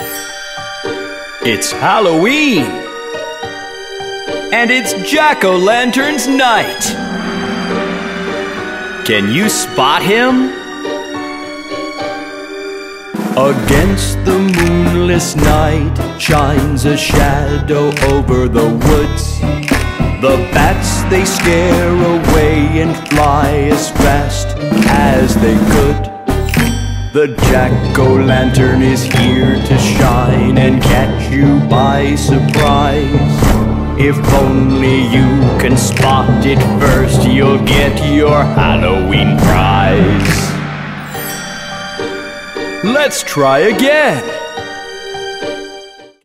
It's Halloween! And it's Jack o' Lantern's night! Can you spot him? Against the moonless night shines a shadow over the woods. The bats they scare away and fly as fast as they could. The jack-o'-lantern is here to shine and catch you by surprise. If only you can spot it first, you'll get your Halloween prize. Let's try again.